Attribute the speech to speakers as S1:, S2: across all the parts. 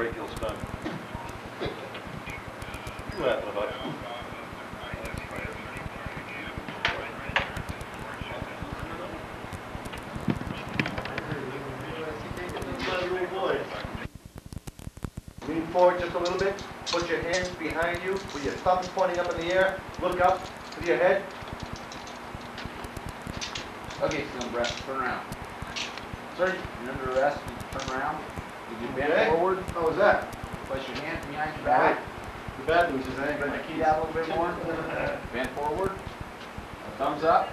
S1: brachial spine. You laughing about?
S2: Lean forward just a little bit, put your hands behind you, with your thumbs pointing up in the air, look up with your head.
S3: Okay, so now Brett, turn around. Sir, you're under arrest, you turn around. Did you bend
S2: Okay.
S3: forward,
S2: How was that?
S3: place your hands behind your
S2: Right.
S3: back,
S2: The bad news is I ain't got
S3: bring
S2: my keys.
S3: out a little bit more, bend forward, thumbs up.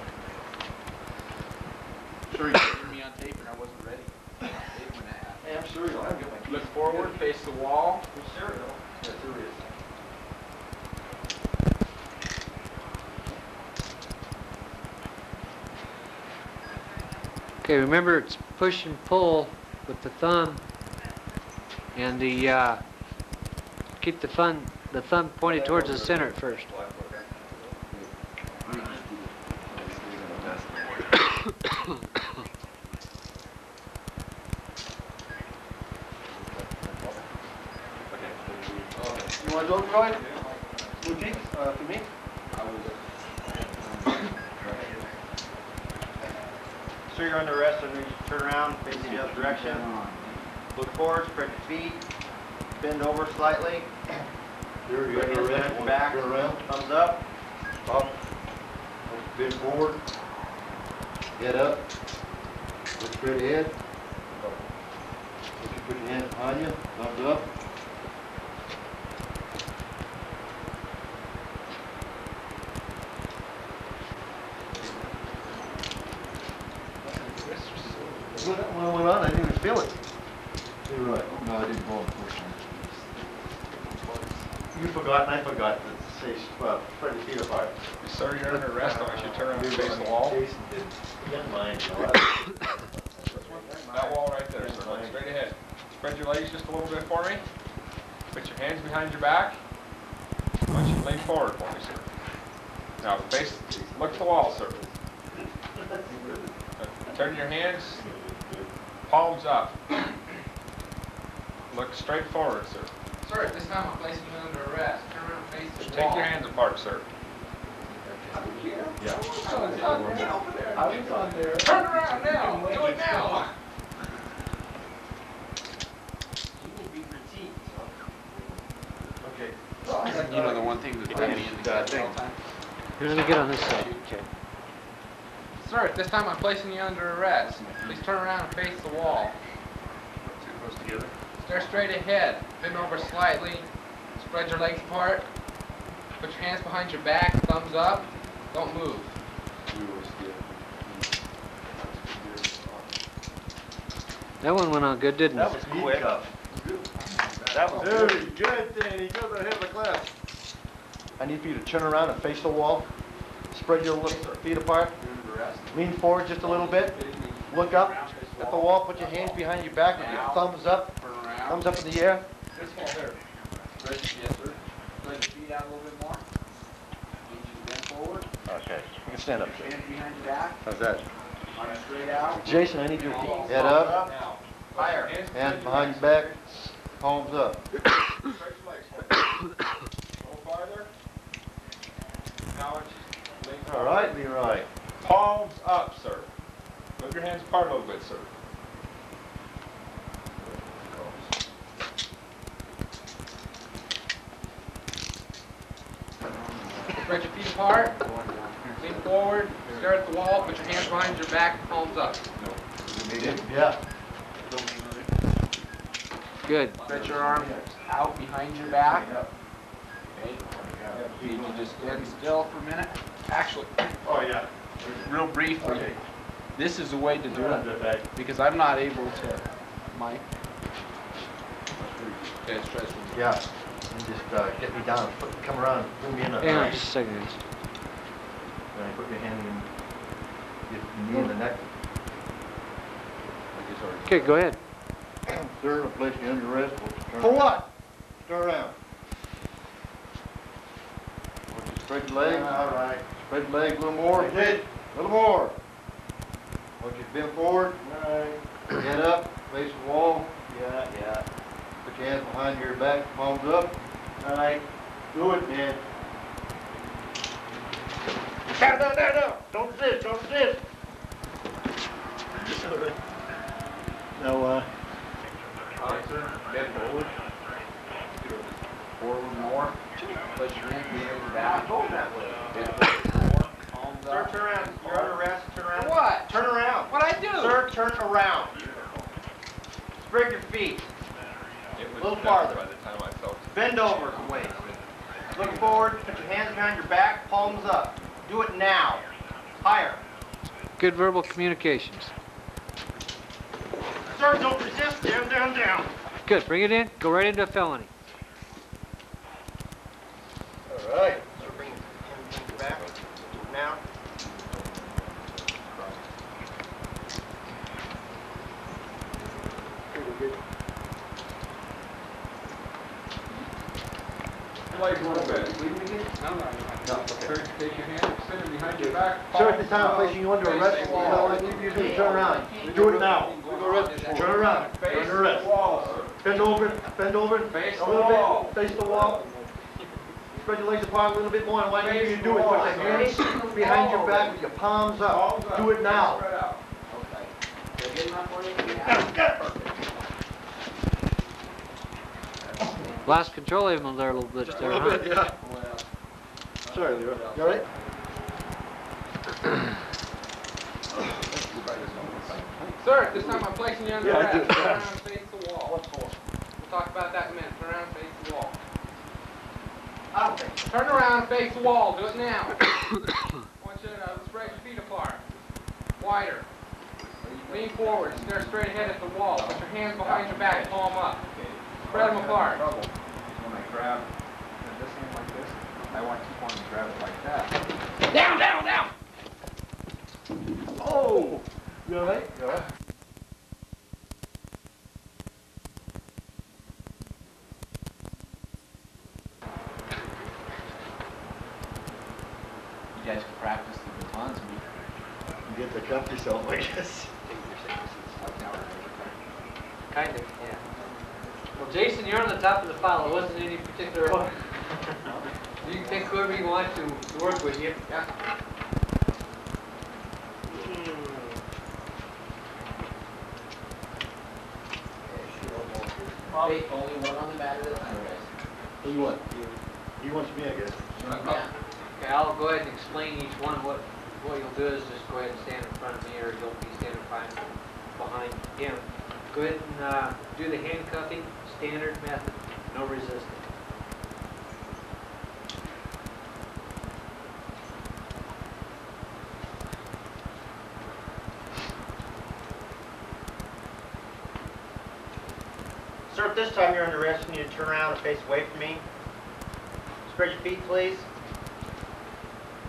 S3: Sure you can hear me on tape and I wasn't ready. tape when that happened.
S2: Hey, I'm serious, I don't get my keys.
S3: Look forward, face the wall.
S2: I'm serious. Yeah, serious.
S4: Okay, remember it's push and pull with the thumb and the, uh, keep the thumb, the thumb pointed towards the center at first.
S2: You want to do it, Roy? Boutique, uh, for me?
S1: So you're under arrest and you turn around, face the other direction. Look forward, spread your feet, bend over slightly.
S2: You're,
S1: Bring your head back,
S2: Turn around,
S1: thumbs up.
S2: up, bend forward, head up, look straight ahead. If you put your hands behind you, thumbs up. When it when it went on, I didn't even feel it. You're right.
S3: No, I didn't pull it push.
S1: You forgot and I forgot to say, uh, spread your feet apart.
S5: Sir, you're under arrest, I want you to turn around and face the wall.
S1: Jason did. He got mine.
S5: That wall right there, sir, look straight ahead. Spread your legs just a little bit for me. Put your hands behind your back. I want you to lean forward for me, sir. Now face, look at the wall, sir. Uh, Turn your hands, palms up. Look straight forward, sir.
S3: Sir, at this time I'm placing you under arrest. Turn around and face the
S5: Just
S3: wall.
S5: take your hands apart, sir.
S1: Yeah.
S3: I was on there. Turn around now, do it now. You will be critiqued.
S1: Okay.
S3: You know the one thing that drives me in the
S1: Uh,
S3: all
S1: thing.
S3: the time?
S4: Here, let me get on this side. Okay.
S3: Sir, at this time I'm placing you under arrest. Please turn around and face the wall.
S1: Two goes together.
S3: Stare straight ahead. Bend over slightly. Spread your legs apart. Put your hands behind your back. Thumbs up. Don't move.
S4: That one went on good, didn't
S1: That
S4: it?
S1: was quick. That was
S2: Very
S1: good.
S2: good, Danny, goes ahead of the class. I need for you to turn around and face the wall. Spread your li- feet apart. Lean forward just a little bit. Look up at the wall, put your hands behind your back with your thumbs up,
S3: Turn around.
S2: Thumbs up in the air.
S3: This wall there. Spread, yes, sir. Spread your feet out a little bit more. Need you to bend forward.
S2: Okay. You can stand up.
S3: Hands behind your back.
S2: How's that?
S3: Arms straight out.
S2: Jason, I need your head up,
S5: Now,
S3: Higher.
S2: hands behind your back, palms up.
S5: Stretch legs. A little farther. Now it's lean
S2: All Leroy.
S5: Palms up, sir. Move your hands apart a little bit, sir.
S3: Spread your feet apart. Lean forward. Stare at the wall. Put your hands behind your back. Palms up. No.
S2: Yeah.
S4: Good.
S3: Stretch your arms out behind your back. Okay. Need you just stand still for a minute. Actually,
S1: Oh, yeah.
S3: real briefly, this is a way to do it
S1: under the bag.
S3: because I'm not able to. Mike. Okay, stretch.
S2: Yeah. And just uh, get me down, put, come around, pull me in a
S4: Hang on just a second. guys.
S2: Then put your hand in, get the knee in the neck.
S4: Okay, go ahead.
S2: Sir, I place you under arrest. For what? Turn around. Want you spread your legs? All right. Spread your legs a little more. A little more. Want you to bend forward. Right. Head up, face the wall.
S1: Yeah, yeah.
S2: Put Put your hands behind your back, palms up. All right, do it, man. Down, down, down, down. Don't resist, don't resist. All right. Now, uh,
S3: All right, sir. Bend forward. Forward more. Push your hands behind your back. Bend forward more. Palms
S1: Sir,
S3: up.
S1: turn around. You're under arrest. Turn around.
S3: What?
S1: Turn around.
S3: What'd I do?
S1: Sir, turn around. Spread your feet.
S5: It was
S1: Little farther.
S5: By the time I felt
S1: Bend over a ways. Look forward. Put your hands behind your back. Palms up. Do it now. Higher.
S4: Good verbal communications.
S1: Sir, don't resist. Down, down, down.
S4: Good, bring it in, go right into a felony.
S2: all right.
S1: Sir, bring your hands back. Now.
S5: Your legs a little bit. Sir, take your hand, extend it behind your back.
S2: Sir, at this time, I'm placing you under arrest.
S5: Face the
S2: Now. I need you to turn around. Do it now. Turn around. You're
S5: Face
S2: under
S5: the
S2: arrest.
S5: wall.
S2: Bend over, bend over.
S5: Face
S2: a
S5: the
S2: little
S5: wall.
S2: bit. Face the wall. Spread your legs apart a little bit more, and why don't you
S5: Face
S2: do
S5: the
S2: it? Put your hands behind your back with your palms
S5: Palms
S2: up.
S5: up.
S2: Do it now.
S5: Spread out.
S4: Lost control of him there a little bit
S2: A
S4: there,
S2: little
S4: huh?
S2: bit, yeah. Sorry, Leroy. You all right?
S3: Sir, this time I'm placing you under
S2: Yeah,
S3: arrest.
S2: do.
S3: Turn around and face the wall. What for? We'll talk about that in a minute. Turn around and face the wall. Turn around and face the wall. Do it now. I want you to spread your feet apart. Wider. Lean forward. Stare straight ahead at the wall. Put your hands behind your back. Palm up. Spread them apart.
S5: When I grab this hand like this, I want to keep on to grab it like that.
S3: Down, down, down.
S2: Oh! You all right? You all right?
S6: You guys can practice the batons. We
S2: You get to cuff yourself, I guess.
S4: Kind of, yeah. Well, Jason, you're on the top of the file. It wasn't any particular order. You can pick whoever you want to, to work with you.
S3: Yeah.
S6: Probably only one on the mat at a time, guys.
S2: Who you want? He wants me, I guess.
S6: Yeah.
S4: Okay, I'll go ahead and explain each one. What, what you'll do is just go ahead and stand in front of me, or you'll be standing behind, behind him. Go ahead and, uh, do the handcuffing, standard method, no resistance.
S1: Sir, this time you're under arrest. You need to turn around and face away from me. Spread your feet, please.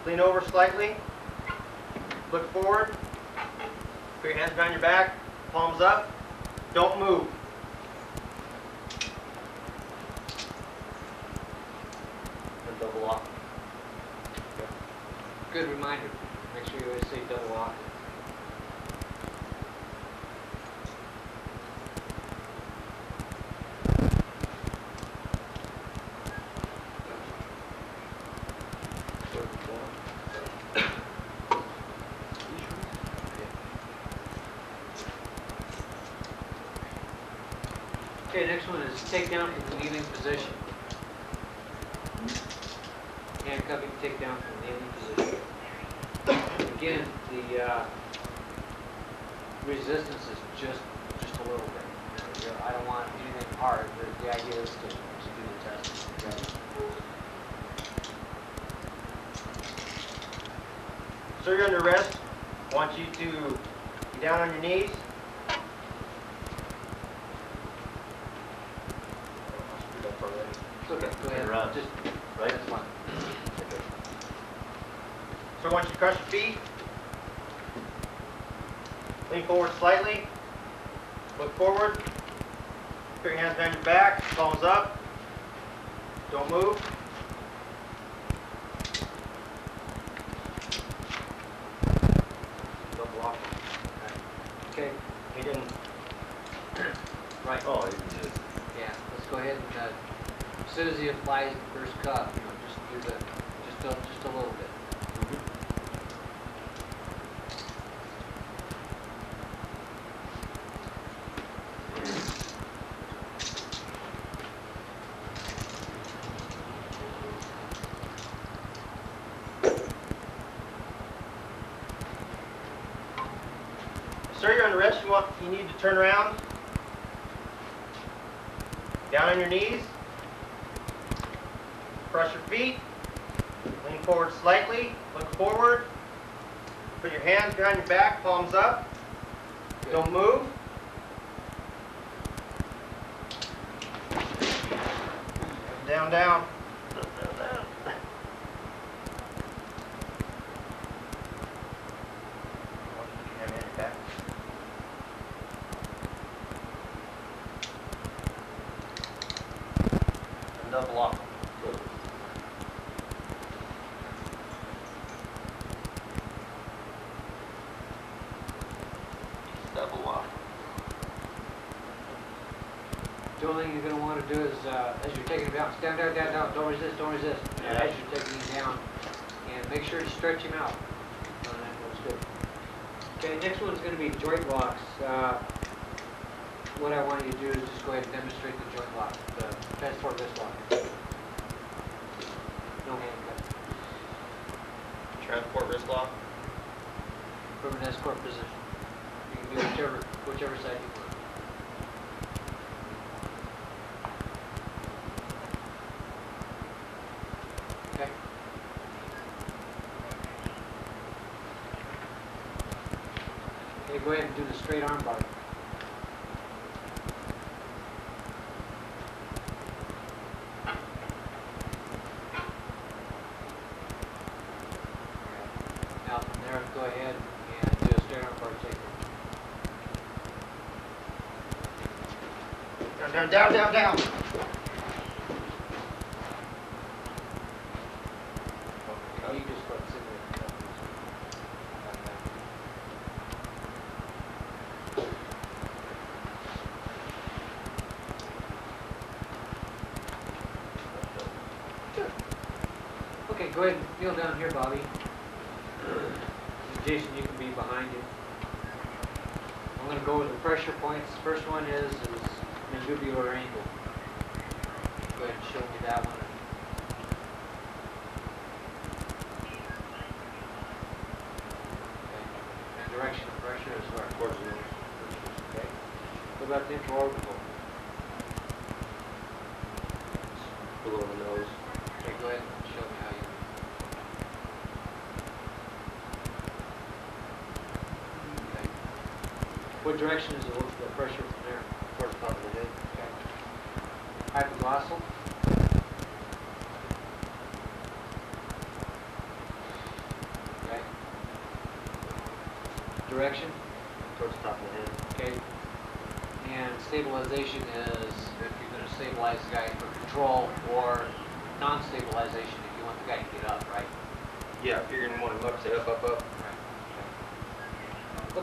S1: Lean over slightly. Look forward. Put your hands behind your back. Palms up. Don't move. And double lock.
S4: Good reminder. Make sure you always say double lock. Okay, next one is take down from the kneeling position. Handcuffing, take down from the kneeling position. Again, the, uh, resistance is just, just a little bit. You know, I don't want anything hard, but the idea is to, to do the test. Okay.
S1: Sir, you're under arrest. I want you to be down on your knees.
S4: It's okay, go ahead,
S2: Around.
S4: just,
S2: Right?
S4: that's fine.
S1: So I want you to cross your feet. Lean forward slightly. Look forward. Put your hands behind your back, palms up. Don't move. Double lock.
S4: Okay,
S1: He didn't.
S4: right,
S2: Oh, you did.
S4: yeah, let's go ahead and, uh, as soon as he applies the first cup, you know, just do the, just a, just a little bit.
S1: Sir, you're under arrest. You want, you need to turn around. Down on your knees. Cross your feet. Lean forward slightly. Look forward. Put your hands behind your back, palms up.
S4: Good.
S1: Don't move. Down, down. Hand behind your back. And double lock. Double lock.
S4: The only thing you're gonna wanna do is, uh, as you're taking him down, stand down, down, down, don't resist, don't resist.
S1: Yeah.
S4: As you're taking him down, and make sure to stretch him out. That good. Okay, next one's gonna be joint locks. Uh, what I want you to do is just go ahead and demonstrate the joint lock, the transport wrist lock. No
S1: Transport wrist lock.
S4: from an escort position. You can do whichever, whichever side you want. Okay. Okay, go ahead and do the straight arm bar. Now from there, go ahead and do a straight arm bar take.
S1: Down, down, down, down, down.
S4: You just go sit there. Okay, go ahead and kneel down here, Bobby. Jason, you can be behind you. I'm gonna go with the pressure points. First one is, mandibular angle. Go ahead and show me that one. Okay. And direction of pressure is where? Nose. Okay. What about the infraorbital?
S1: Below the nose.
S4: Okay, go ahead and show me how you. Okay. What direction is the pressure from there?
S1: Towards the top of the head.
S4: Okay. Hypoglossal? Okay. Direction?
S1: Towards the top of the head.
S4: Okay. And stabilization is if you're gonna stabilize the guy for control or non-stabilization if you want the guy to get up, right?
S1: Yeah, if you're gonna want to look, say up, up, up.
S4: Right.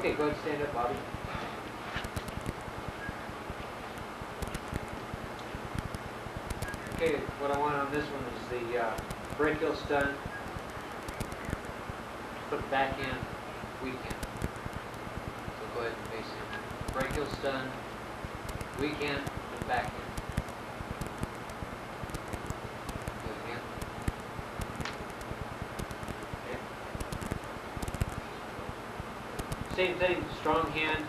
S4: Okay, go ahead and stand up, Bobby. Okay, what I want on this one is the uh, brachial stun. Put it back in weekend. So go ahead and face it. Brachial stun, weekend, and back in. Do it again. Okay. Same thing, strong hand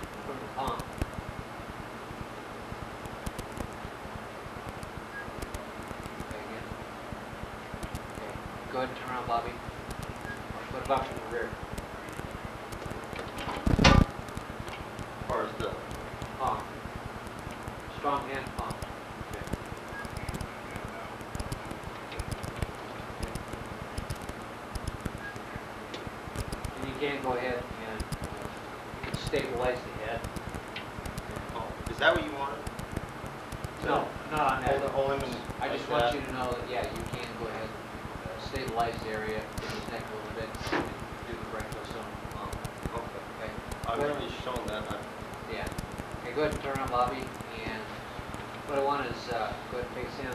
S4: What I want is uh, go ahead and face him,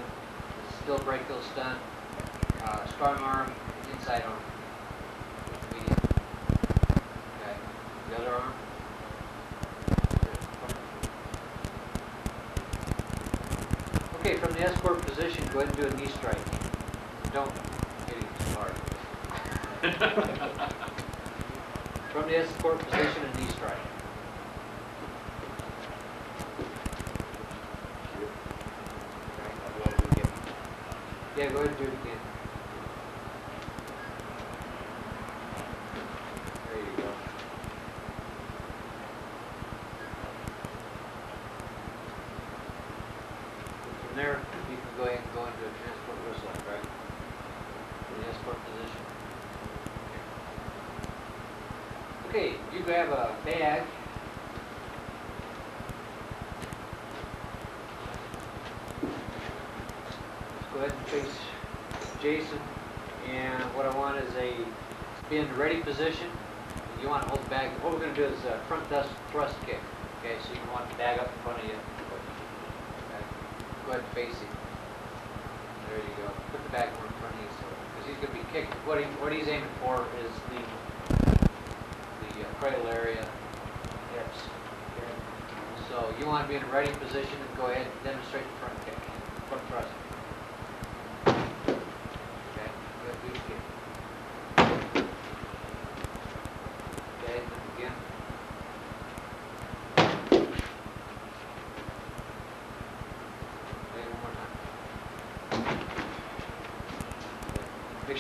S4: still break those stun, uh, strong arm, inside arm. Okay. The other arm. Okay, from the escort position, go ahead and do a knee strike. Don't hit him too hard. from the escort position, a knee strike. They were duplicated.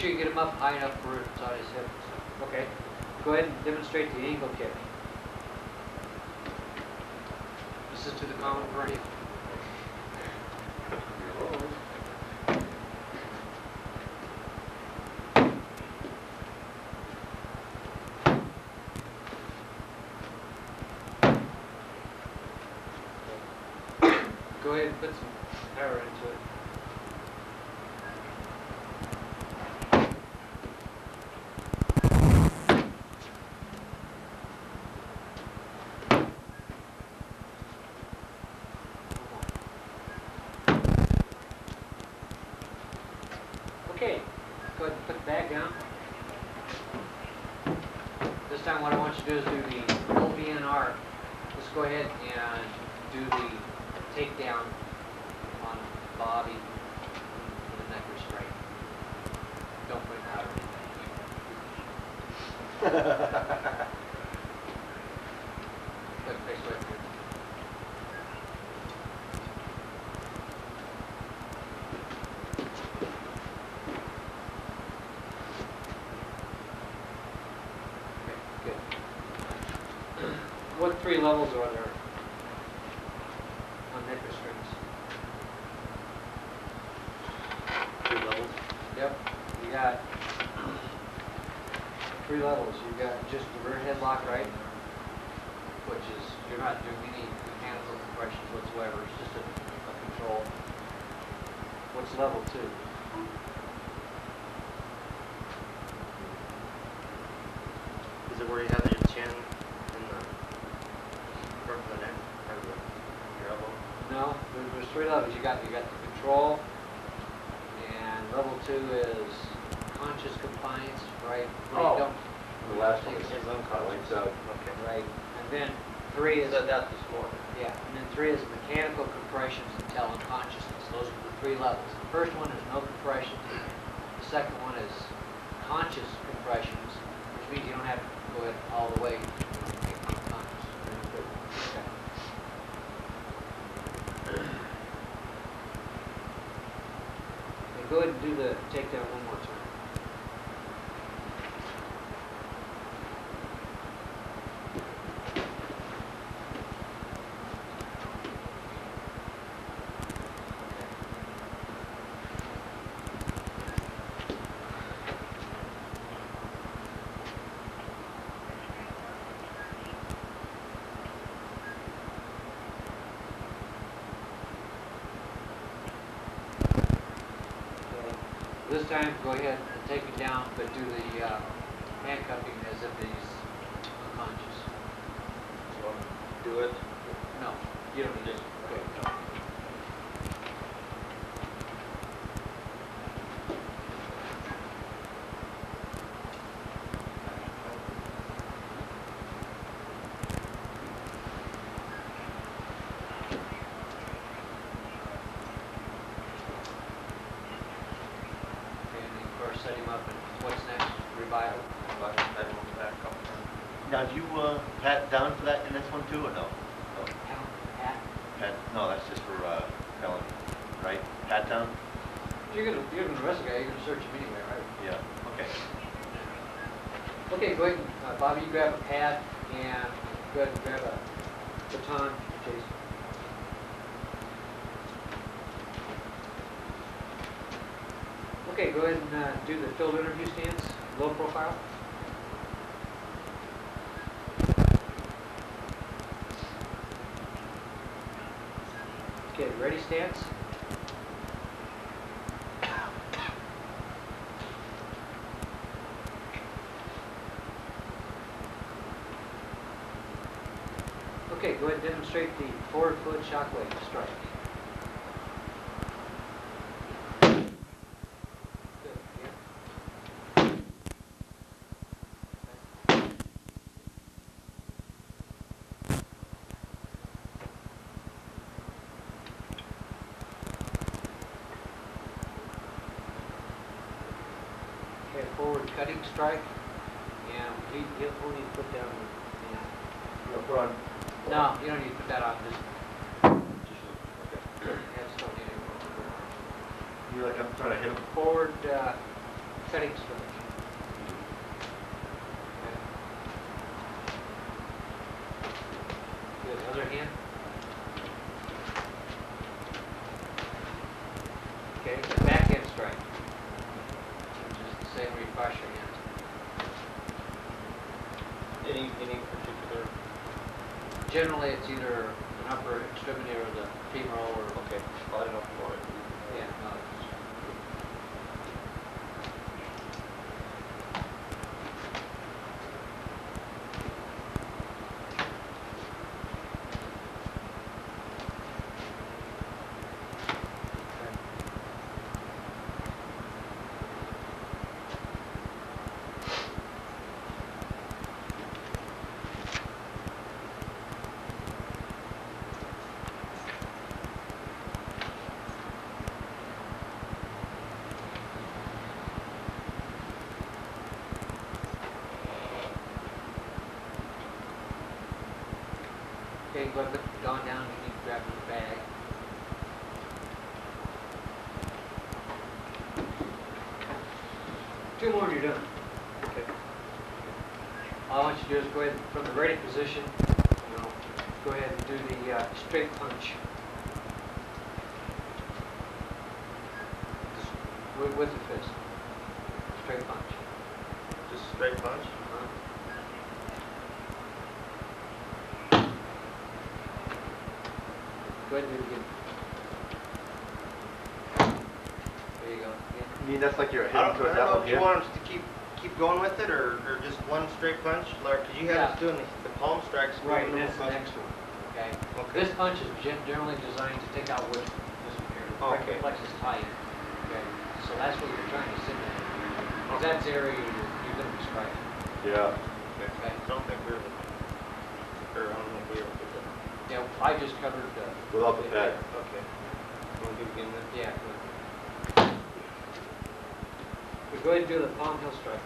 S4: sure you get him up high enough for it on his hip. So. Okay. Go ahead and demonstrate the angle just go through the whole BNR. Let's go ahead and do the takedown on Bobby with the neck restraint. Don't put it out or anything. not doing any mechanical compressions whatsoever. It's just a, a control. What's level two? consciousness. Those are the three levels. The first one is no compression. The second one is conscious compression. time, go ahead. Do you,
S2: uh, pat down for that in this one too, or no? No.
S4: Pat.
S2: Pat, no, that's just for, uh, felon, right? Pat down?
S4: You're gonna, you're gonna arrest a guy, you're gonna search him anyway, right?
S2: Yeah, okay.
S4: Okay, go ahead, and, uh, Bobby, you grab a pad and go ahead and grab a baton, Jason. Okay, go ahead and uh, do the field interview stance, low profile. Okay, ready stance? Okay, go ahead and demonstrate the forward foot shockwave. Good, yeah. Okay, forward cutting strike, and he, he'll only need to put down, the-
S2: You know, put on,
S4: no, you don't need to put that on, just, yeah, just don't need it.
S2: you like, I'm trying to hit him.
S4: Forward, uh, cutting strike. Good, other hand. Okay, the backhand strike. Just the same where you cross your hands.
S1: Any, any particular?
S4: Generally, it's either an upper extremity or the femoral or,
S1: Okay, I don't know for it.
S4: yeah, no, it's- Okay, go ahead, put the gun you need to grab the bag. Two more and you're done. Okay. All I want you to do is go ahead, from the ready position, you know, go ahead and do the uh, straight punch. Just with, with the fist. Straight punch.
S1: Just straight punch?
S4: Go ahead and do it again. There you go. Yeah.
S2: You mean that's like you're
S1: I
S2: hitting
S1: don't, I don't know if you
S2: here?
S1: want us to keep, keep going with it, or, or just one straight punch, like, cause you had us doing the, the palm strikes.
S4: Right,
S1: moving
S4: that's the next one, okay?
S1: Okay.
S4: This punch is generally designed to take out what, this one here, the
S1: Okay.
S4: brachial plexus tight, okay? So that's what you're trying to simulate, oh. because that's the area you're, you're gonna be striking,
S2: Yeah.
S4: okay?
S1: I don't think we were, or I don't think we ever did that.
S4: Yeah, I just covered the.
S2: Without the pad.
S1: Okay. Want to do it then?
S4: Yeah. We go ahead and do the palm heel strike.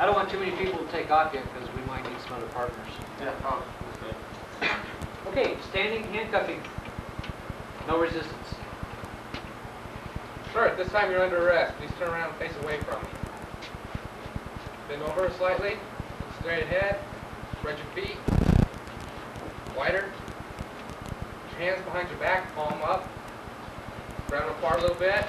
S4: I don't
S3: want
S4: too many people to take off yet because we might need some other partners.
S1: Yeah. Oh.
S4: Okay, standing handcuffing. No resistance.
S3: Sure. this time you're under arrest. Please turn around and face away from me. Bend over slightly. Look straight ahead. Spread your feet. Wider. Put your hands behind your back, palm up. Ground apart a little bit.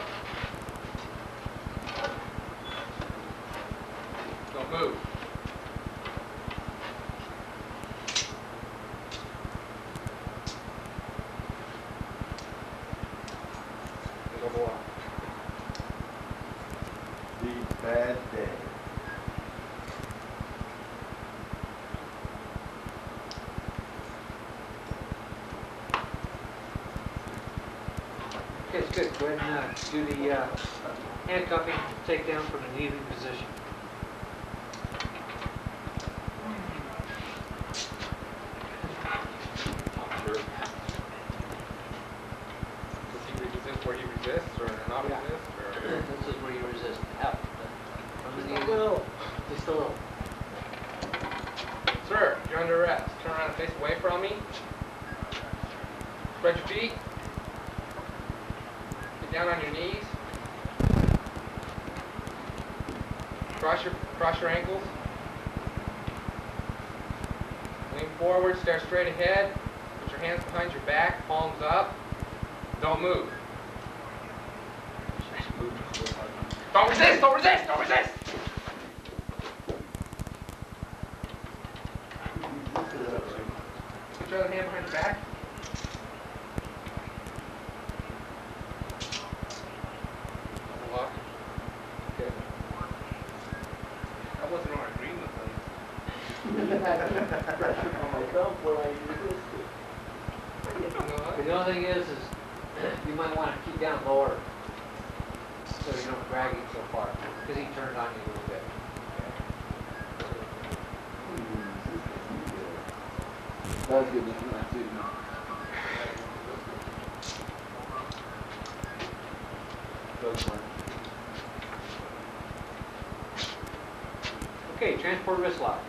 S2: Roseland.
S4: Okay, transport wrist lock.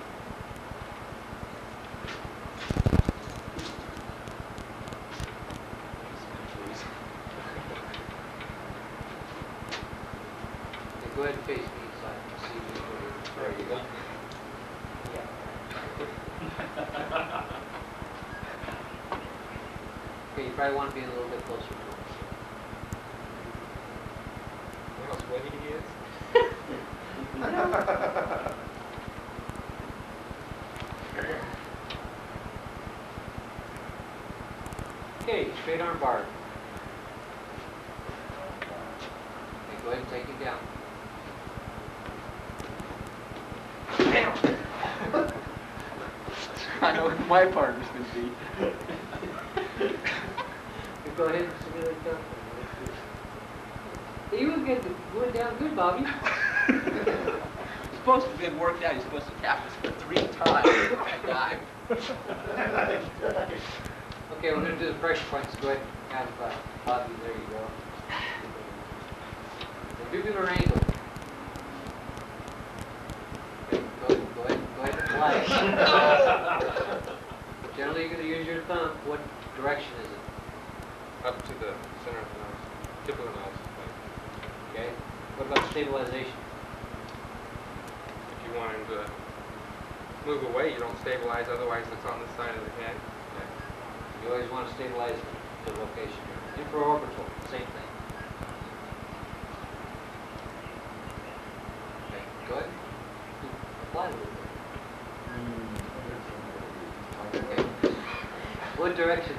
S4: direction.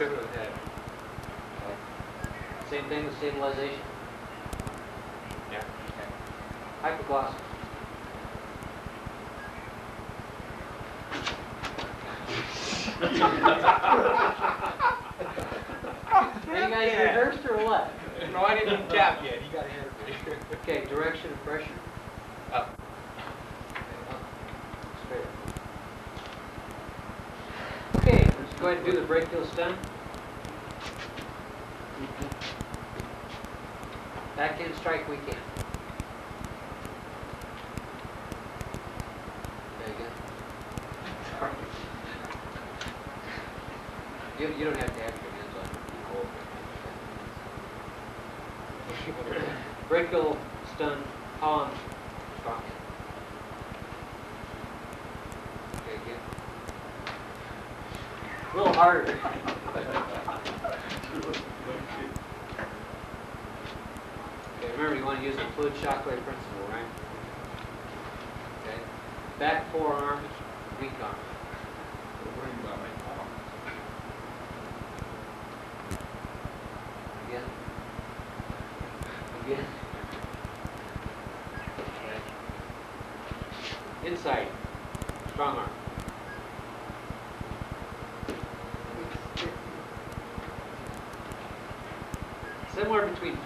S4: Okay. Same thing with stabilization. Back in strike, weekend. There you go. You, you don't have to.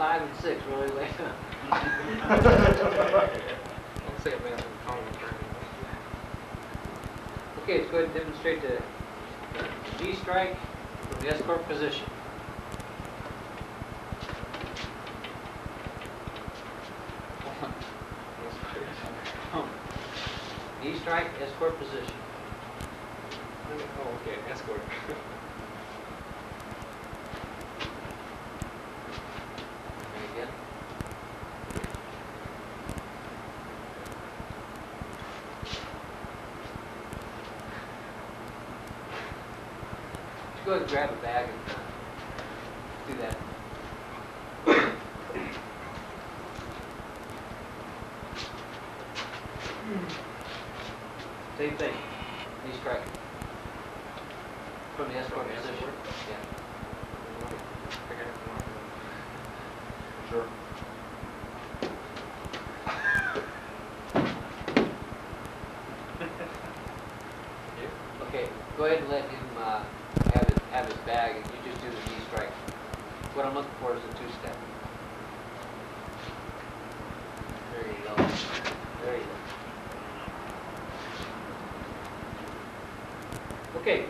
S4: five and six really
S3: late. Say.
S4: Okay, let's go ahead and demonstrate the D strike from the escort position. grab a bag.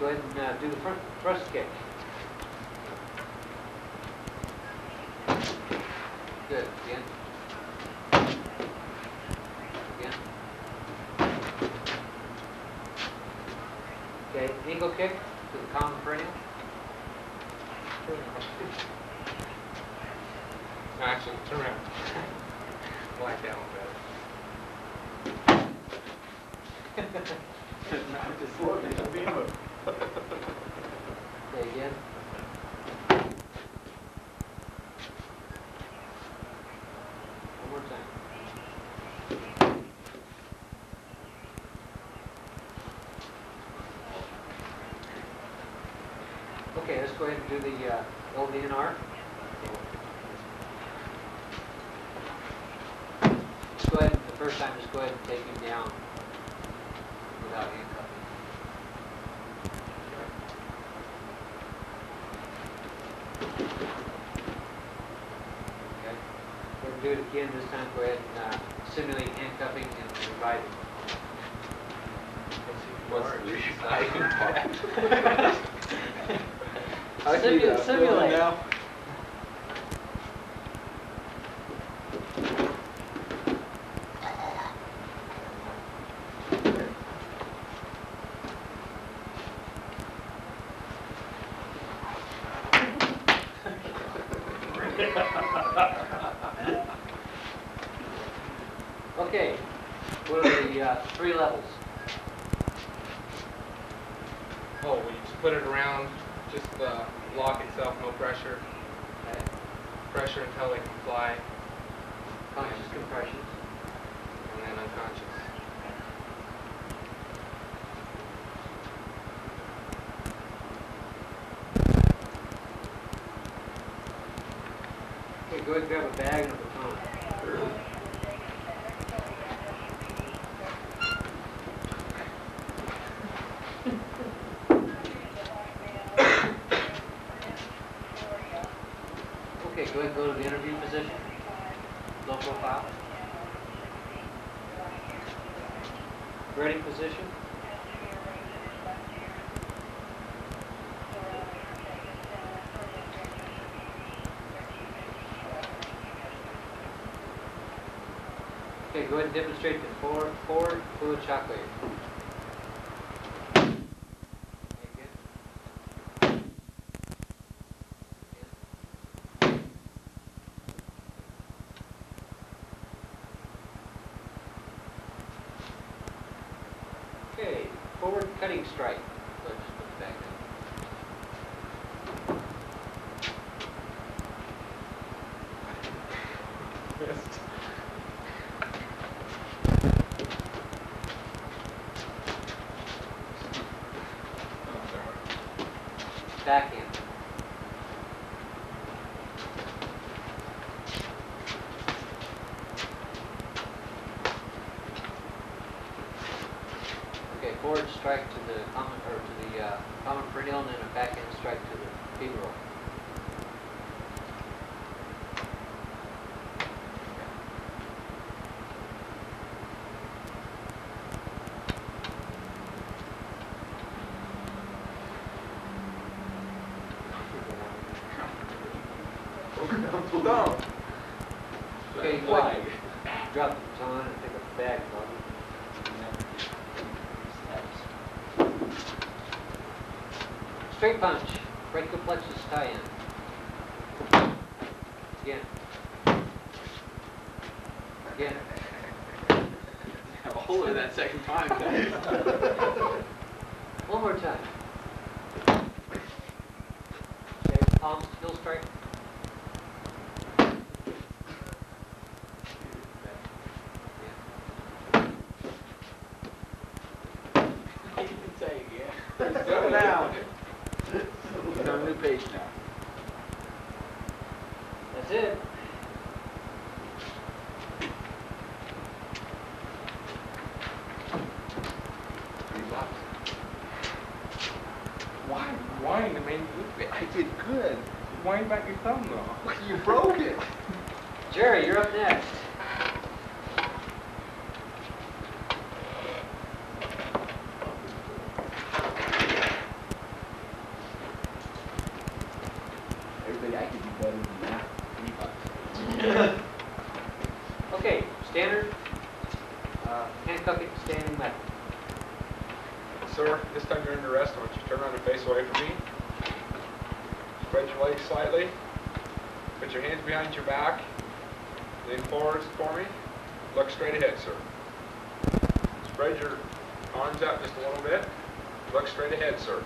S4: go ahead and uh, do the front first kick. Good. Again. Again. Okay. Eagle kick to the common
S3: frame. Action. Turn around.
S4: again this time go ahead and uh, simulate handcuffing and reviving. What's the
S3: reviving part? Uh,
S4: simulate. Grading position? Okay, go ahead and demonstrate the forward, forward fluid shock.
S5: Sir, this time you're under arrest. I want you to turn around and face away from me. Spread your legs slightly. Put your hands behind your back. Lean forward for me. Look straight ahead, sir. Spread your arms out just a little bit. Look straight ahead, sir.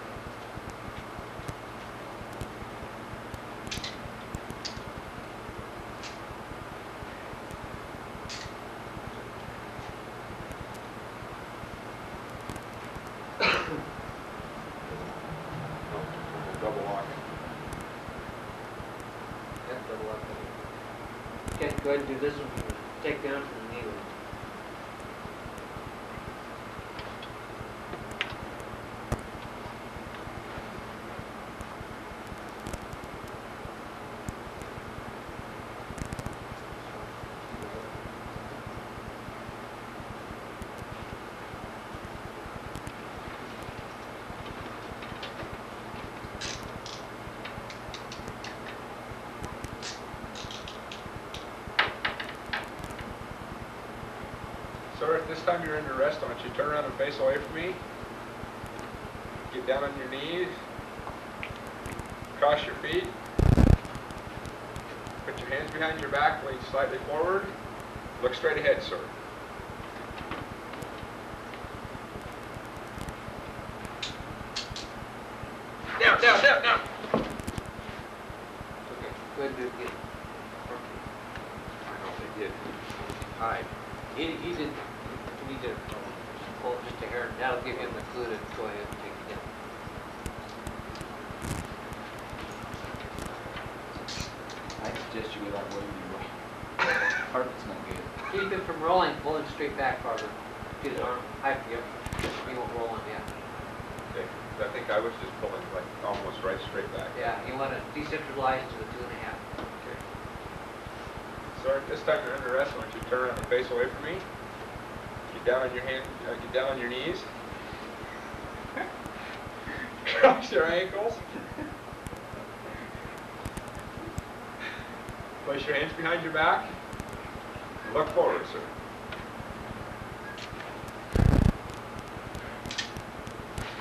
S5: turn around and face away from me. Get down on your knees. Cross your feet. Put your hands behind your back, lean slightly forward. Look straight ahead, sir. Place your hands behind your back. Look forward, sir.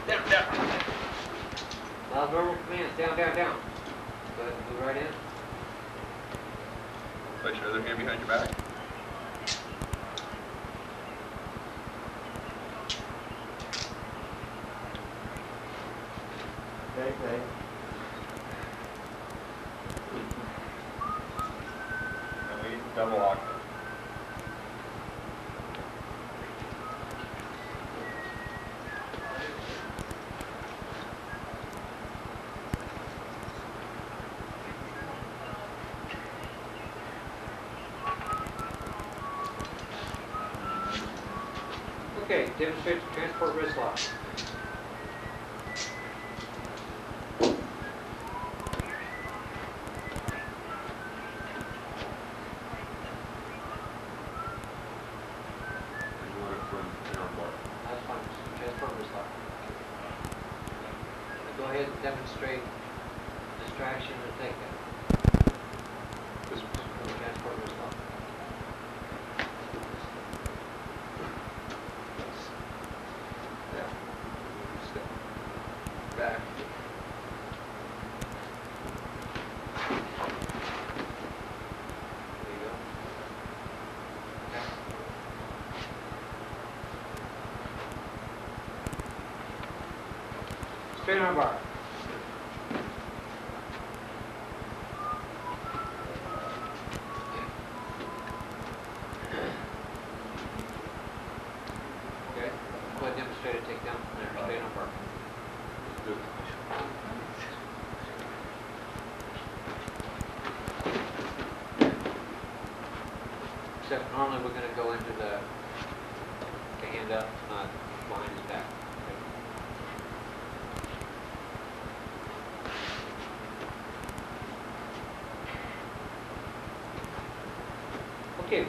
S5: Down, down.
S4: Loud normal commands, down, down, down. Go ahead and move right in.
S5: Place your other hand behind your back.
S4: Fenerbahçe.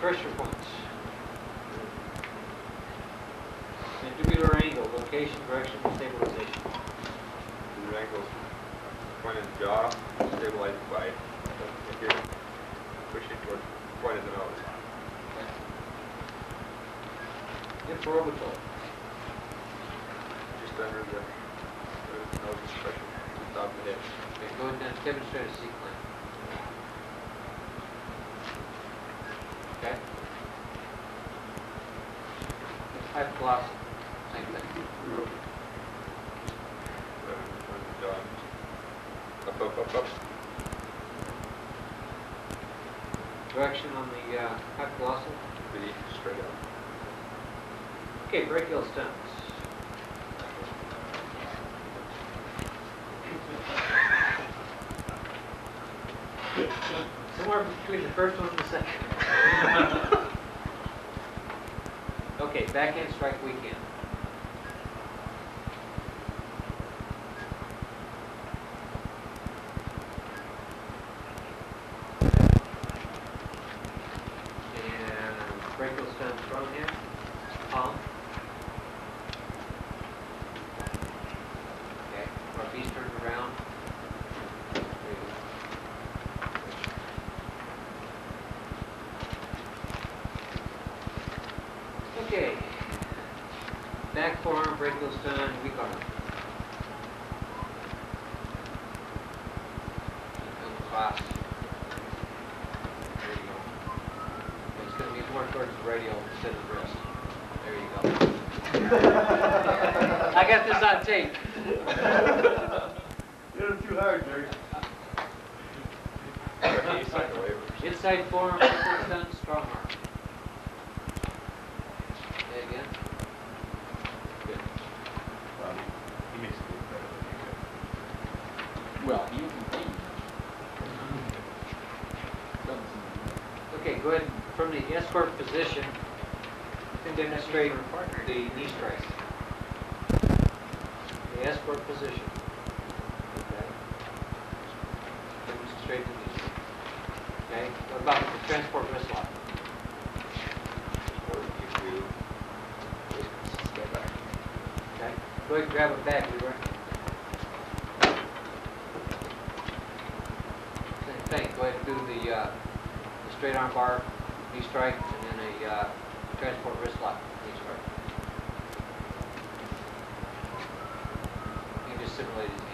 S4: pressure points. Mandibular angle, location, direction, stabilization.
S5: Mandibular angle point of the jaw, stabilized by if you push it towards the point of the nose. Okay.
S4: Infraorbital.
S5: Just under the, the nose pressure, the top of the head.
S4: Okay, ahead and demonstrate a sequence. back-end strike weekend. back, we were. Same thing, go ahead and do the, uh, the straight arm bar, knee strike, and then a uh, transport wrist lock, knee strike. You just simulated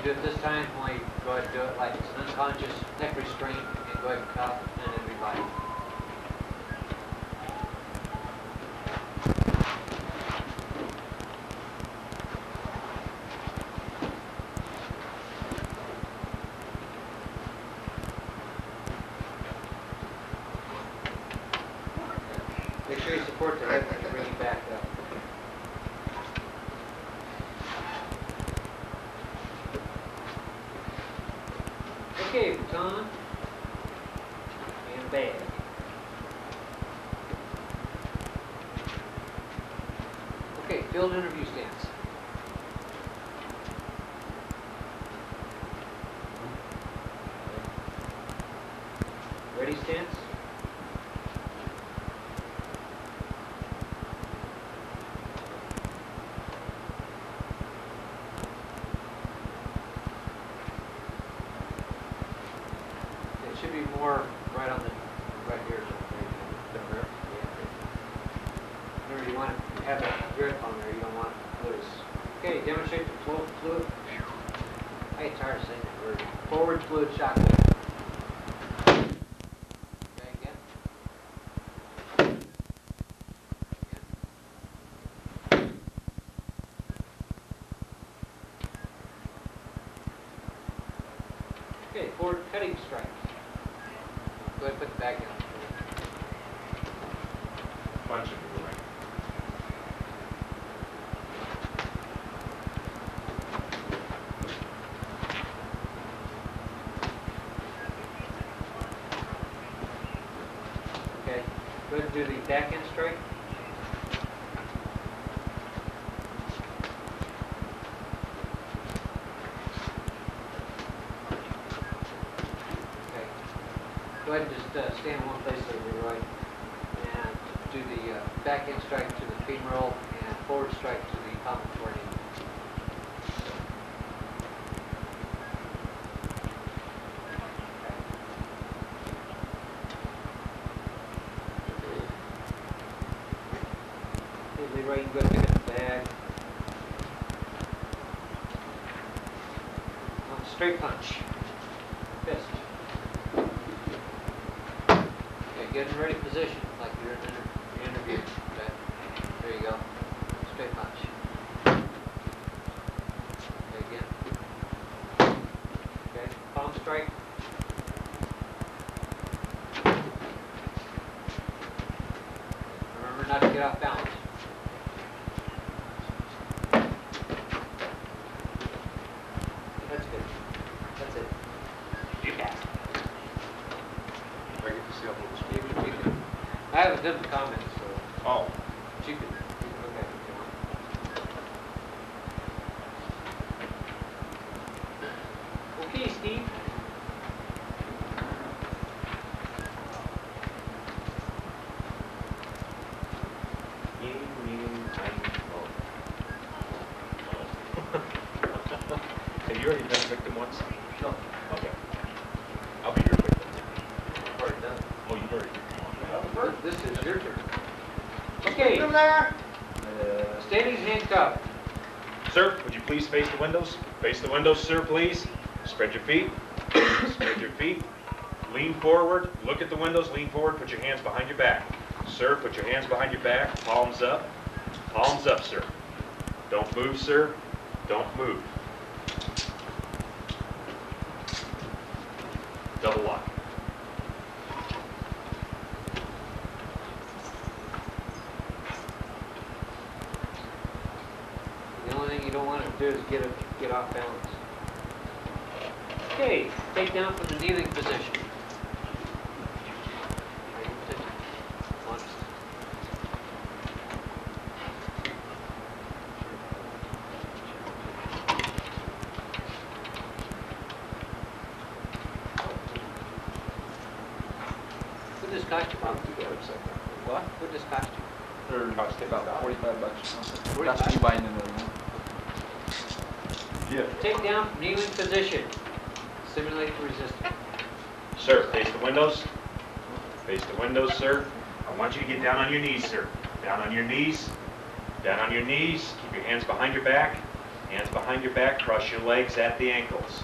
S4: Do it this time point, go ahead and do it like Ready, stance? cutting stripes. Go ahead and put the bag down.
S7: Bunch of blue right.
S4: Okay, go ahead and do the back end. straight punch. It doesn't comment, so.
S7: Oh,
S4: she could, Okay, Steve.
S7: Oh. Have you already
S4: done
S7: you please face the windows? Face the windows, sir, please. Spread your feet. Spread your feet. Lean forward. Look at the windows. Lean forward. Put your hands behind your back. Sir, put your hands behind your back. Palms up. Palms up, sir. Don't move, sir. Don't move.
S4: Down
S7: on your knees, sir. Down on your knees. Down on your knees. Keep your hands behind your back. Hands behind your back. Cross your legs at the ankles.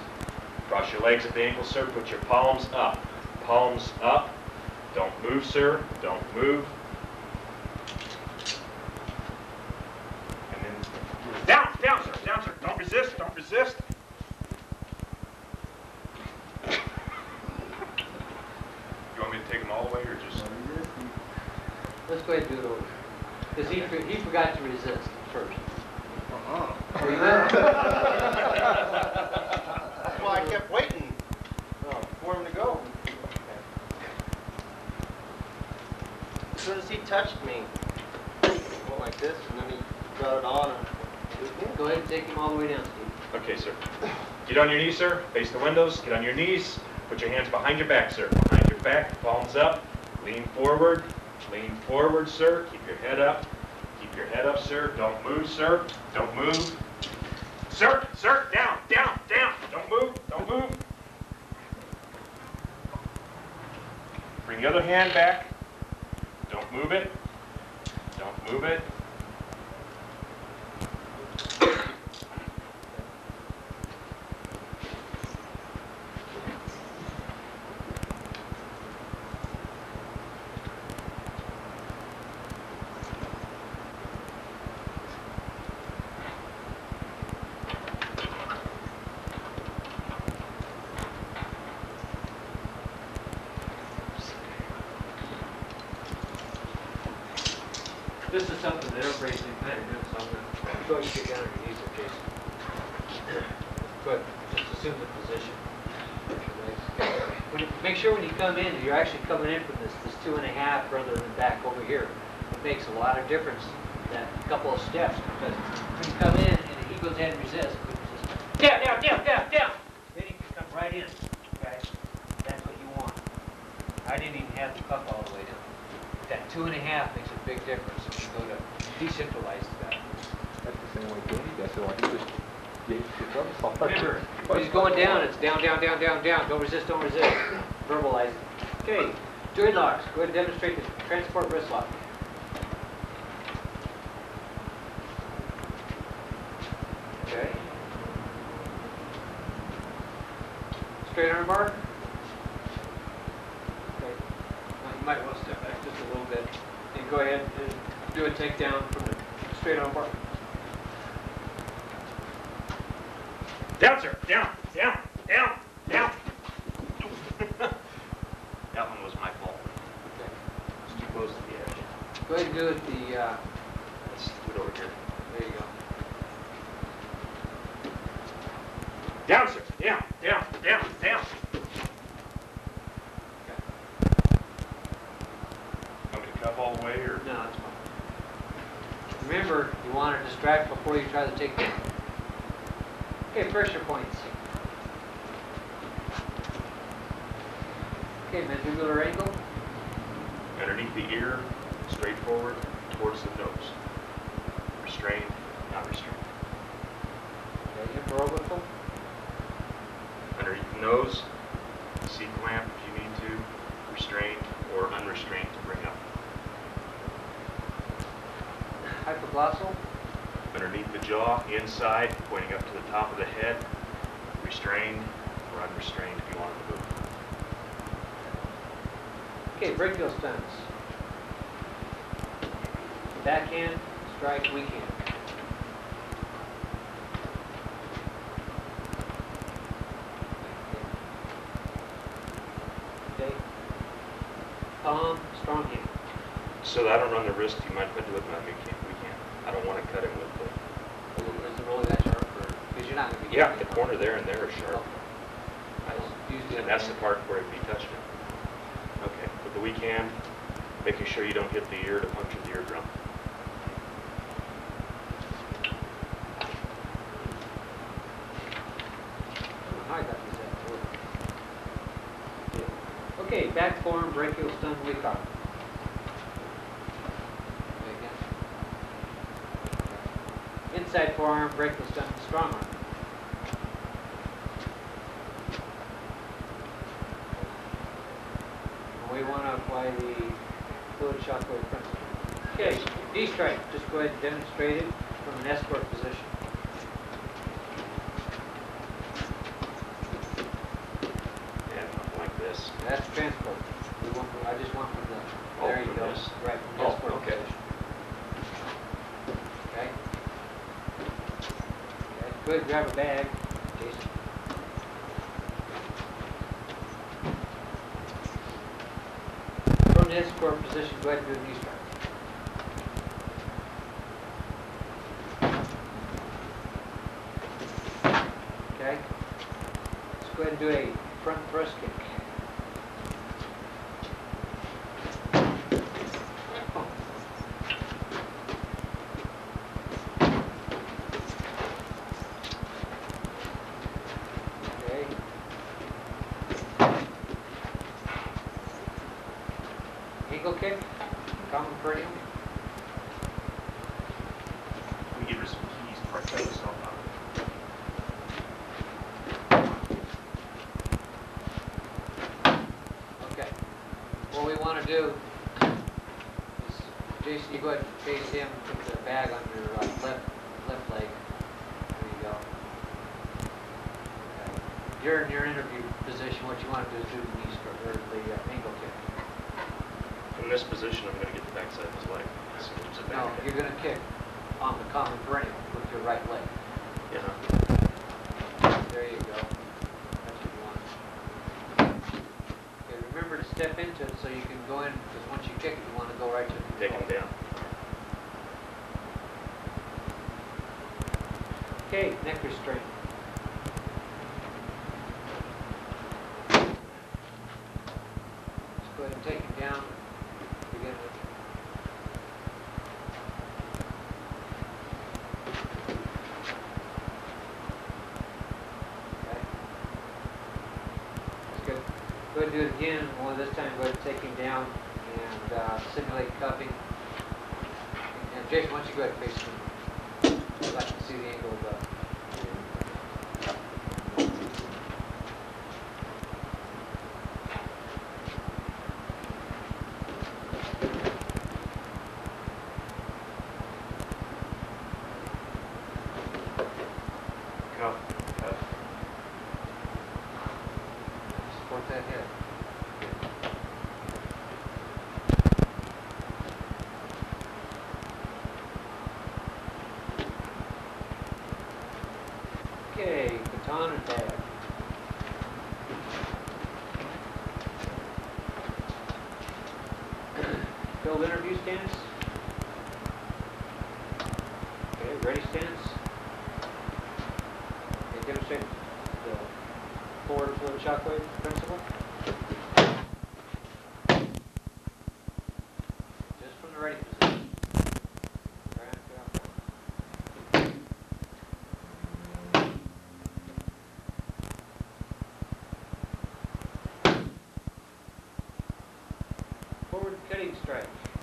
S7: Cross your legs at the ankles, sir. Put your palms up. Palms up. Don't move, sir. Don't move. And then down, down, sir. Down, sir. Don't resist. Don't resist. You want me to take them all the way or just?
S4: Let's go ahead and do it over. Because he, for- he forgot to resist first.
S2: Uh-uh.
S4: Were you there?
S1: That's why I kept waiting uh, for him to go. As soon as he touched me, went like this, and then he got it on, and it was good.
S4: Go ahead and take him all the way down, Steve.
S7: Okay, sir. Get on your knees, sir. Face the windows. Get on your knees. Put your hands behind your back, sir. Behind your back, palms up. Lean forward. Lean forward, sir. Keep your head up. Keep your head up, sir. Don't move, sir. Don't move. Sir, sir, down, down, down. Don't move, don't move. Bring the other hand back. Don't move it. Don't move it.
S4: This is something that everybody's been kind of doing, so I'm gonna go ahead and get down on your knees there, Jason. Good, just assume the position. When you- Make sure when you come in, you're actually coming in from this, this two and a half rather than back over here. It makes a lot of difference, that couple of steps, because when you come in and he goes in and resists, we resist. down, down, down, down, down, then he can come right in, okay? That's what you want. I didn't even have the cup all the way down. That two and a half makes a big difference when you go to decentralized that.
S6: That's the same way Danny does it, like he just yanks your thumbs off.
S4: Remember, when he's going down, it's down, down, down, down, down. Don't resist, don't resist. Verbalize. Okay, joint locks. Go ahead and demonstrate the transport wrist lock. Okay. Straight arm bar. Okay. Now you might want to step back just a little bit and go ahead and do a takedown from the straight arm bar.
S7: Down, sir. Down, down, down, down. that one was my fault.
S4: Okay.
S7: It's too close to the edge.
S4: Go ahead and do it the, uh,
S7: Let's do it over here.
S4: there you go.
S7: Down, sir. Down, down, down, down. Want me to cup all the way or?
S4: No, that's fine. Remember, you want to distract before you try to take down. Okay, pressure points. Okay, mandibular angle.
S7: Underneath the ear, straight forward, towards the nose. Restrained, not restrained.
S4: Okay, hip.
S7: Underneath the nose, C clamp if you need to, restrained or unrestrained to bring up.
S4: Hypoglossal.
S7: Underneath the jaw, inside, pointing up to the top of the head, restrained or unrestrained if you want to move.
S4: Okay, brachial stun. Backhand, strike, weak hand. Okay. Palm, strong hand.
S7: So I don't run the risk, you might put it with my, we and
S4: We want to apply the fluid shockwave principle. Okay, D-strike, just go ahead and demonstrate it from an S
S7: okay?
S4: Common let
S7: We give her some keys to park that stuff out.
S4: Okay. What we want to do is, Jason, you go ahead and chase him, put the bag on your uh, left, left leg. There you go. Okay. You're in your interview position. What you want to do is do
S7: this position, I'm going to get the backside of his leg.
S4: No, you're gonna kick. getting
S7: strange.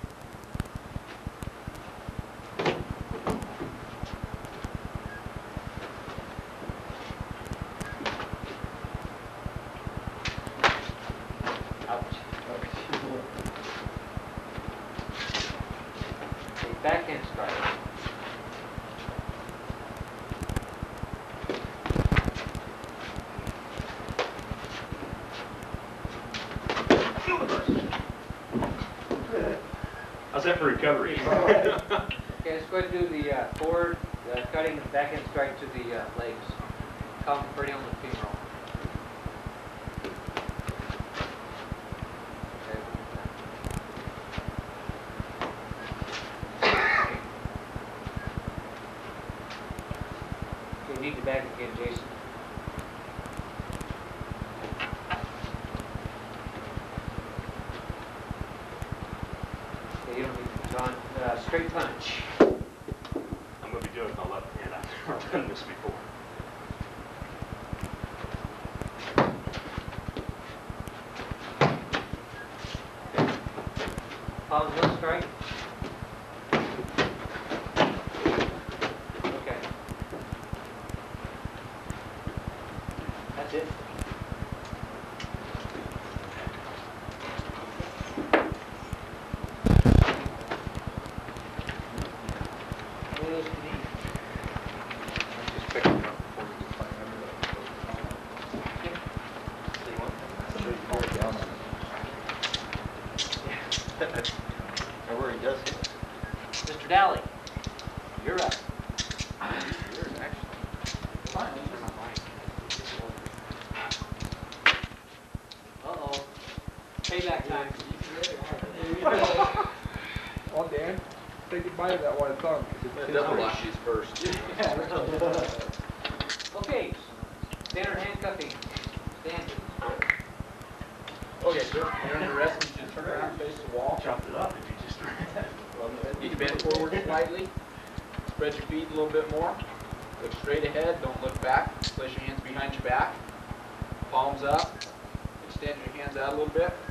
S7: set for recovery.
S4: okay, let's go ahead and do the uh, forward uh, cutting, back and strike to the uh, legs.
S5: pretty on
S6: the femur. that a little bit.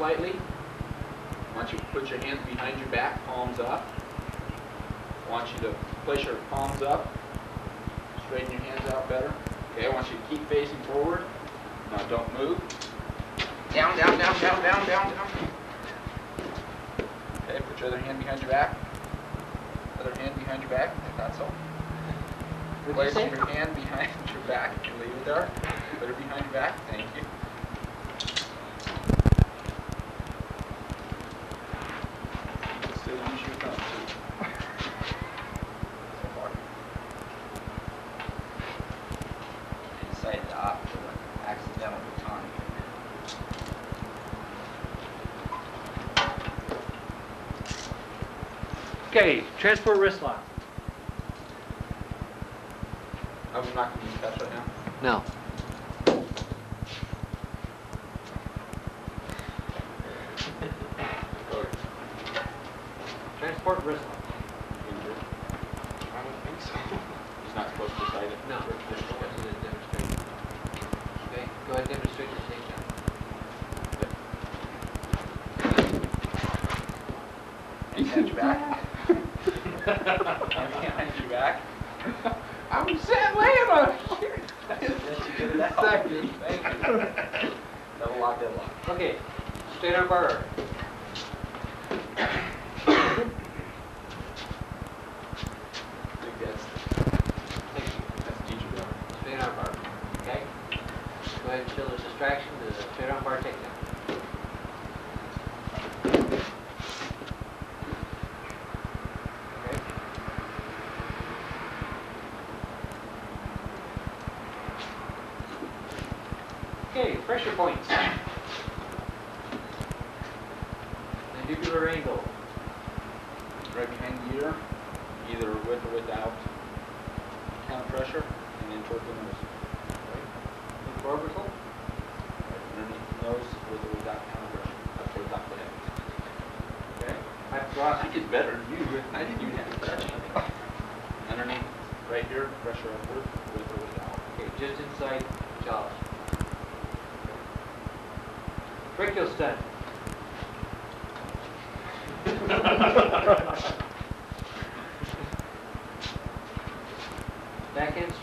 S6: slightly. I want you to put your hands behind your back, palms up. I want you to place your palms up. Straighten your hands out better. Okay, I want you to keep facing forward. Now don't move. Down, down, down, down, down, down, down. Okay, put your other hand behind your back. Other hand behind your back, if that's all. Place your hand behind your back and leave it there.
S8: Transport wrist
S4: line. Go ahead and show this distraction to the Ferran bar now.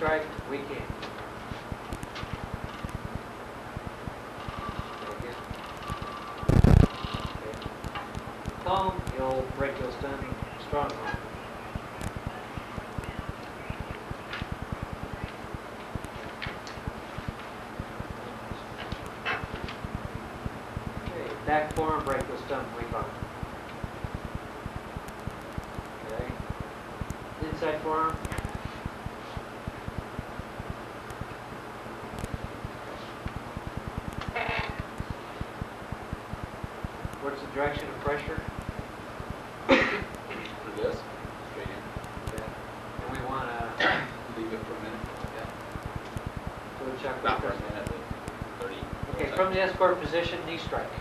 S4: Backhand strike, 10 position, knee strike.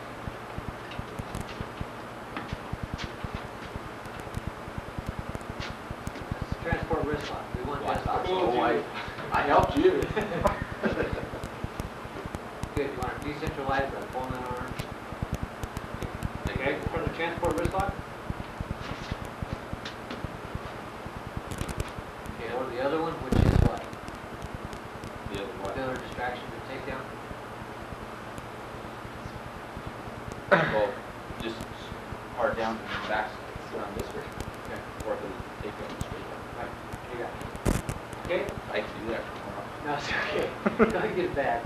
S4: Don't get back.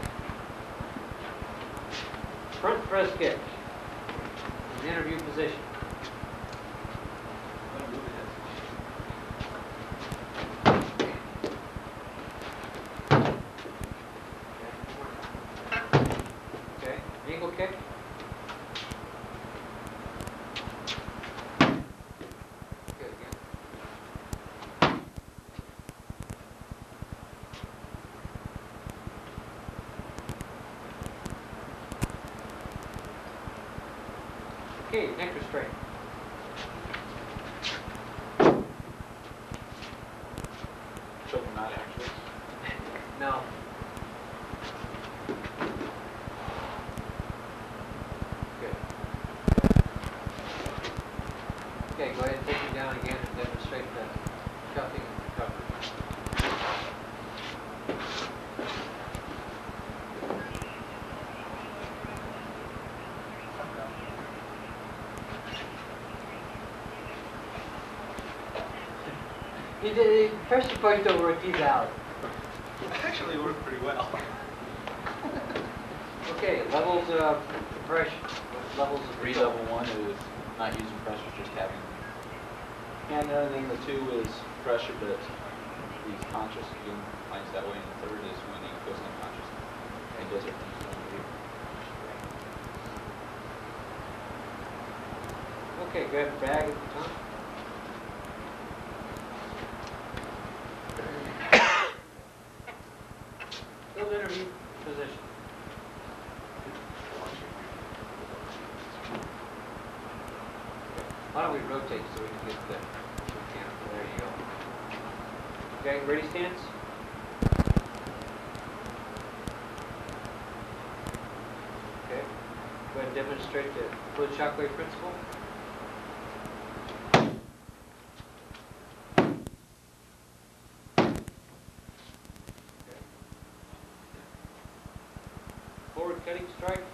S4: Front press kick. In interview position. Okay, ankle kick. Good, again. Okay, neck restraint.
S6: Choke them out actually.
S4: No. Good. Okay, go ahead and take me down again and demonstrate the cuffing and recovery. You did, pressure point don't work these out.
S9: Actually worked pretty well.
S4: Okay, levels of compression, what levels of
S6: Three level one is not using pressure, just having. And the other thing, the two is pressure, but he's conscious, again, finds that way, and the third is when he goes unconscious. And does it.
S4: Okay, grab a bag at the top. Field interview position. Why don't we rotate so we can get the, there you go. Okay, ready stance? Okay, go ahead and demonstrate the fluid shockwave principle. Forward cutting strike.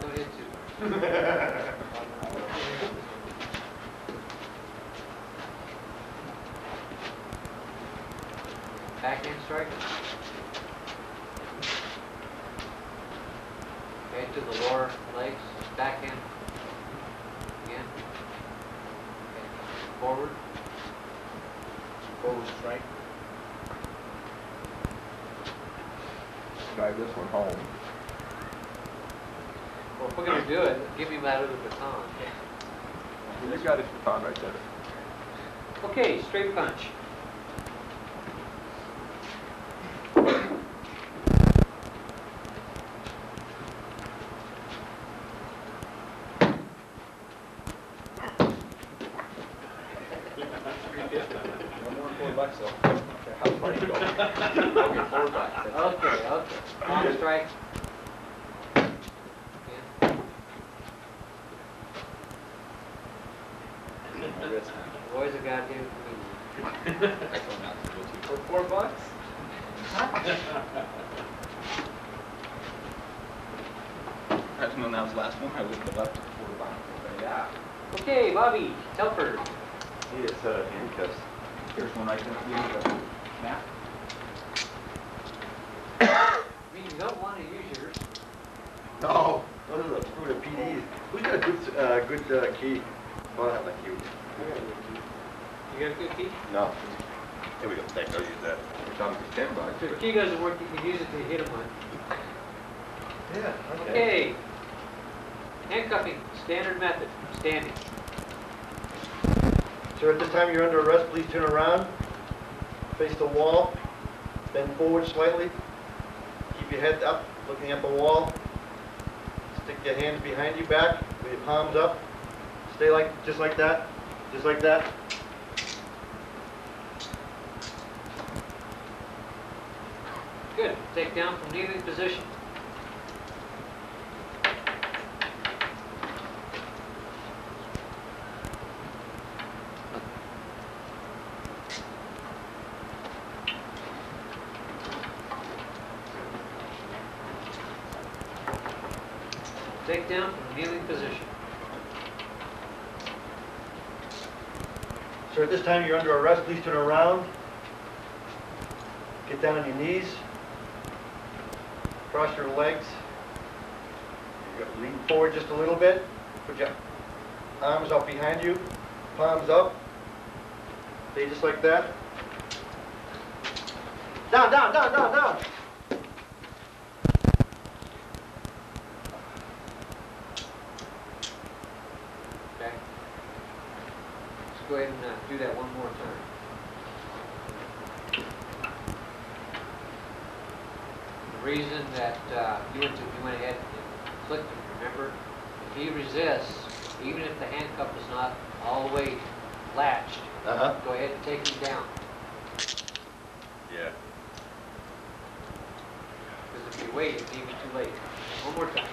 S4: Don't hit too. Backhand strike. Okay, to the lower legs, backhand. Again. Okay. Forward.
S6: Forward strike.
S2: Drive this one home.
S4: Well, if we're gonna do it, give me that other baton.
S2: You got his baton right there.
S4: Okay, straight punch.
S6: No more than four bucks though. How far you go? Okay, four bucks. that's it.
S4: Okay, okay. Palm strike. Again. Always a goddamn comedian.
S6: That's one not to go to.
S5: For four bucks?
S6: I've known that was the last one, I wouldn't have left it for the bottom, but yeah.
S4: Okay, Bobby, Telford.
S2: Need a set of handcuffs.
S6: Here's one right there, leave the map.
S4: I mean, you don't want to use yours.
S2: No, those are the screw the PDs. Who's got a good, uh, good, uh, key? Oh, I have my key.
S4: You got a good key?
S2: No. Here we go, thanks, I'll use that.
S5: Tom, stand by.
S4: If the key doesn't work, you can use it to hit him with.
S2: Yeah,
S4: Okay. Handcuffing, standard method, standing.
S2: Sir, at this time you're under arrest, please turn around, face the wall, bend forward slightly, keep your head up, looking at the wall, stick your hands behind your back, with your palms up, stay like, just like that, just like that.
S4: Good. Take down from kneeling position. Take down from kneeling position.
S2: You're under arrest, please turn around, get down on your knees, cross your legs, You're gonna lean forward just a little bit, put your arms up behind you, palms up, stay just like that. Down, down, down, down, down.
S4: Okay? Let's go ahead and uh, do that one more time. The reason that uh, you went to, you went ahead and clicked him, remember? If he resists, even if the handcuff is not all the way latched,
S2: Uh-huh.
S4: go ahead and take him down.
S2: Yeah.
S4: Because if you wait, it's even too late. One more time.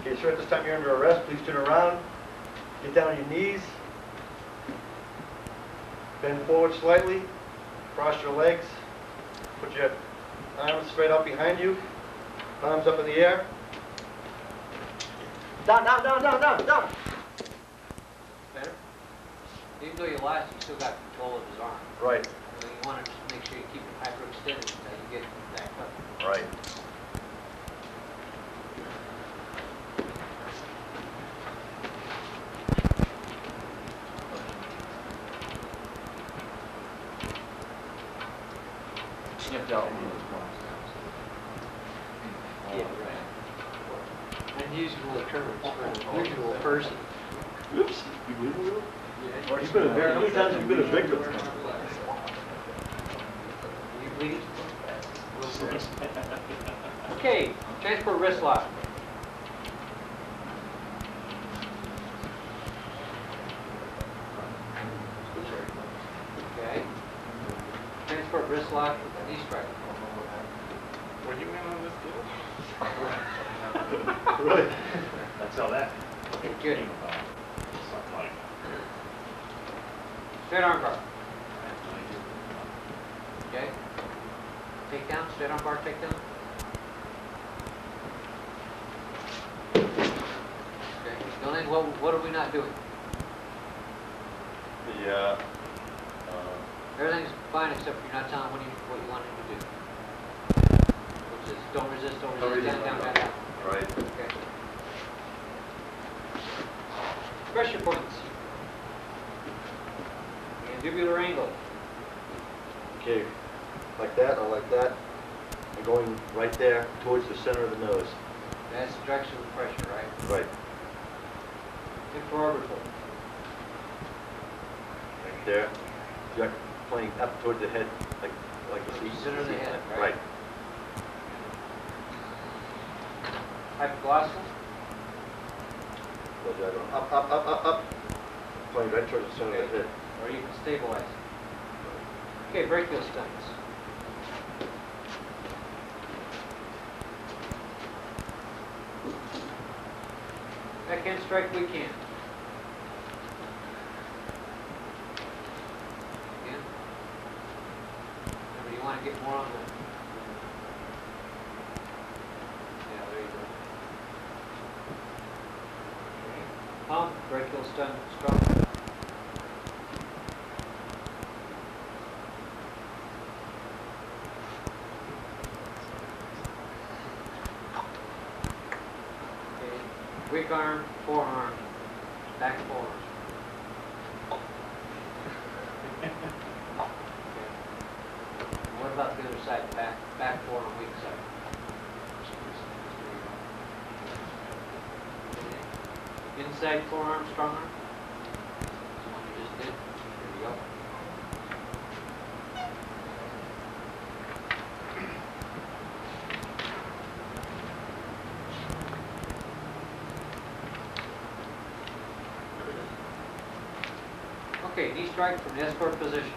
S2: Okay, sir, at this time you're under arrest, please turn around, get down on your knees, bend forward slightly, cross your legs, put your arms straight out behind you, palms up in the air. Down, down, down, down, down, down.
S4: Better? Even though you latched, you still got control of his arm.
S2: Right,
S4: So you want to just make sure you keep it hyperextended until you get back up.
S2: right.
S6: Snipped out one of those
S4: Unusual occurrence for an unusual person.
S2: Oops, you believe it? You've been a, how many times have you been a victim?
S4: You bleed? Okay, transport wrist lock. Okay. Transport wrist lock with a knee strike.
S5: Were you in on this deal?
S2: Really?
S7: That's how that
S4: Okay, good.
S7: came about. Something like
S4: Straight arm bar. Okay. Take down, straight arm bar, take down. Okay, Glenn, what, what are we not doing?
S2: The, uh,
S4: Everything's fine except you're not telling what you, what you want him to do. Which is, don't resist, don't resist,
S2: resist,
S4: down, down, down, down.
S2: right.
S4: Okay. Pressure points. Mandibular angle.
S2: Okay, like that or like that, and going right there towards the center of the nose.
S4: That's the direction of pressure, right?
S2: Right.
S4: Infraorbital.
S2: Right there. You're pointing up toward the head, like, like see.
S4: Center of the head, right?
S2: Right.
S4: Hypoglossal.
S2: So you're going Up, up, up, up, up. Pointing right towards the center of the head.
S4: Or you can stabilize it. Okay, brachial stun. Backhand strike we can. strike from the escort position.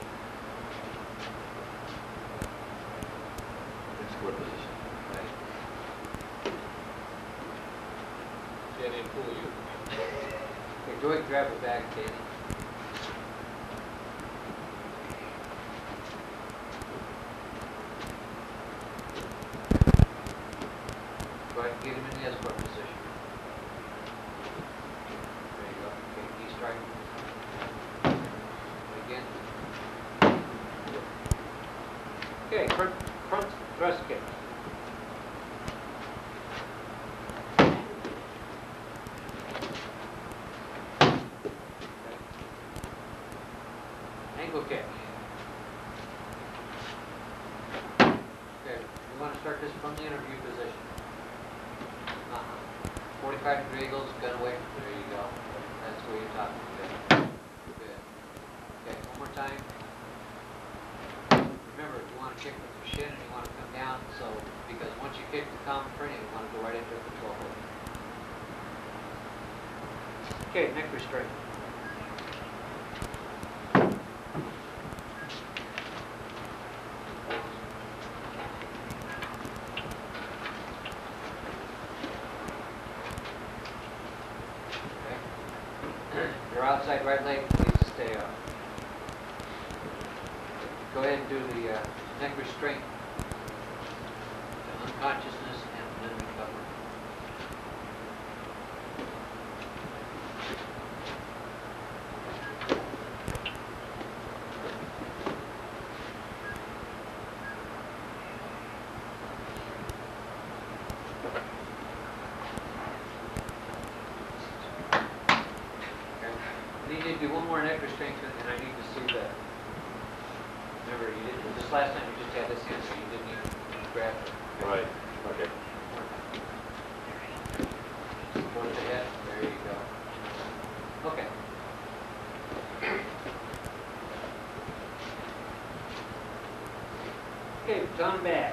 S4: front, front thrust cage. Okay, neck restraint. Your outside right leg please stay up. Go ahead and do the uh, neck restraint come back.